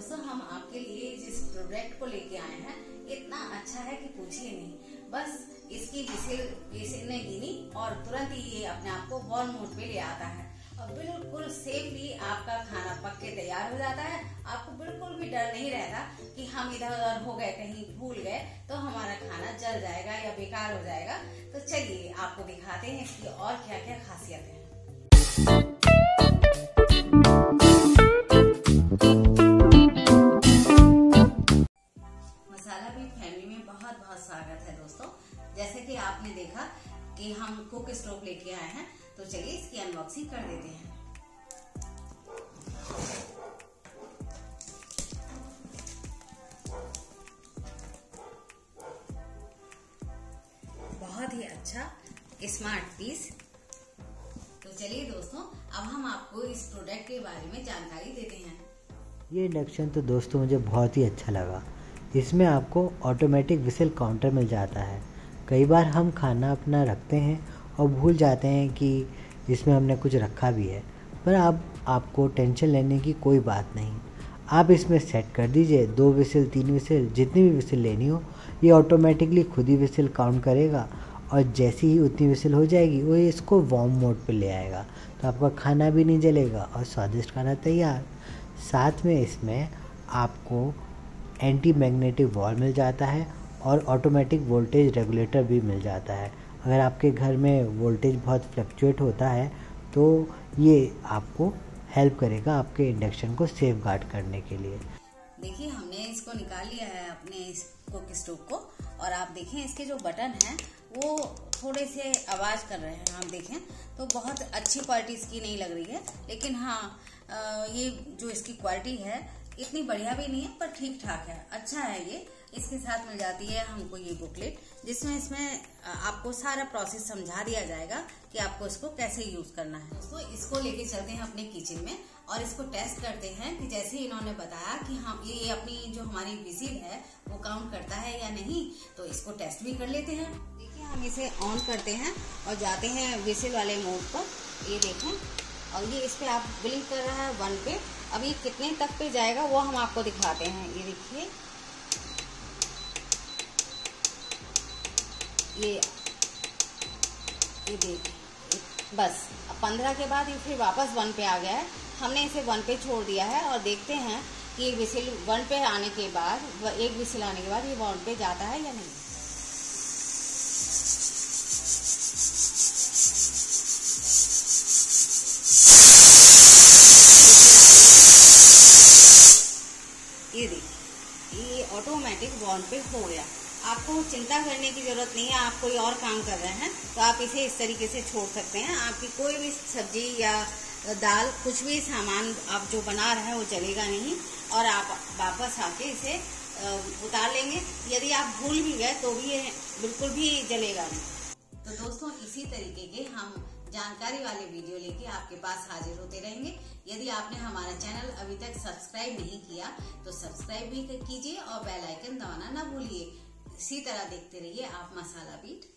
दोस्तों, हम आपके लिए जिस प्रोडक्ट को लेके आए हैं, इतना अच्छा है कि पूछिए नहीं। बस इसकी विसिल विसिल ने गिनी और तुरंत ही ये अपने आप को बॉर्न मोड पे ले आता है। और बिल्कुल सेफली आपका खाना पक के तैयार हो जाता है। आपको बिल्कुल भी डर नहीं रहता कि हम इधर उधर हो गए, कहीं भूल गए तो हमारा खाना जल जाएगा या बेकार हो जाएगा। तो चलिए आपको दिखाते हैं इसकी और क्या क्या खासियत है। बहुत बहुत स्वागत है दोस्तों। जैसे कि आपने देखा कि हम कुक स्टोव लेके आए हैं तो चलिए इसकी अनबॉक्सिंग कर देते हैं। बहुत ही अच्छा स्मार्ट पीस तो चलिए दोस्तों, अब हम आपको इस प्रोडक्ट के बारे में जानकारी देते हैं। ये इंडक्शन तो दोस्तों मुझे बहुत ही अच्छा लगा। इसमें आपको ऑटोमेटिक विसल काउंटर मिल जाता है। कई बार हम खाना अपना रखते हैं और भूल जाते हैं कि इसमें हमने कुछ रखा भी है, पर अब आपको टेंशन लेने की कोई बात नहीं। आप इसमें सेट कर दीजिए, दो विसल तीन विसल जितनी भी विसल लेनी हो, ये ऑटोमेटिकली खुद ही विसल काउंट करेगा और जैसी ही उतनी विसल हो जाएगी, वो इसको वार्म मोड पे ले आएगा। तो आपका खाना भी नहीं जलेगा और स्वादिष्ट खाना तैयार। साथ में इसमें आपको एंटी मैग्नेटिक वॉल मिल जाता है और ऑटोमेटिक वोल्टेज रेगुलेटर भी मिल जाता है। अगर आपके घर में वोल्टेज बहुत फ्लक्चुएट होता है तो ये आपको हेल्प करेगा आपके इंडक्शन को सेफ़ गार्ड करने के लिए। देखिए, हमने इसको निकाल लिया है अपने इस कुक स्टोव को, और आप देखें, इसके जो बटन हैं, वो थोड़े से आवाज़ कर रहे हैं, हम देखें। तो बहुत अच्छी क्वालिटी इसकी नहीं लग रही है, लेकिन हाँ ये जो इसकी क्वालिटी है इतनी बढ़िया भी नहीं है, पर ठीक ठाक है। अच्छा है ये। इसके साथ मिल जाती है हमको ये बुकलेट जिसमें इसमें आपको सारा प्रोसेस समझा दिया जाएगा कि आपको इसको कैसे यूज़ करना है। दोस्तों, इसको लेके चलते हैं अपने किचन में और इसको टेस्ट करते हैं कि जैसे इन्होंने बताया कि हम, ये अपनी जो हमारी विजिल है, वो काउंट करता है या नहीं तो इसको टेस्ट भी कर लेते हैं। देखिए, हम इसे ऑन करते हैं और जाते हैं विसिल वाले मोड पर। ये देखें। और ये इस पे आप बिलिंग कर रहा है वन पे। अब ये कितने तक पे जाएगा वो हम आपको दिखाते हैं। ये देखिए। ये ये देख बस। अब पंद्रह के बाद ये फिर वापस वन पे आ गया है। हमने इसे वन पे छोड़ दिया है और देखते हैं कि विसिल वन पे आने के बाद, एक विसिल आने के बाद ये वन पे जाता है या नहीं ये देखिए ये बॉन्ड पे हो गया। आपको चिंता करने की ज़रूरत नहीं है, आप कोई और काम कर रहे हैं तो आप इसे इस तरीके से छोड़ सकते हैं। आपकी कोई भी सब्ज़ी या दाल, कुछ भी सामान आप जो बना रहे हैं, वो चलेगा नहीं और आप वापस आके इसे उतार लेंगे। यदि आप भूल भी गए तो भी ये बिल्कुल भी जलेगा नहीं। तो दोस्तों, इसी तरीके के हम जानकारी वाले वीडियो लेके आपके पास हाजिर होते रहेंगे। यदि आपने हमारा चैनल अभी तक सब्सक्राइब नहीं किया तो सब्सक्राइब भी कीजिए और बेल आइकन दबाना ना भूलिए। इसी तरह देखते रहिए आप मसाला बीट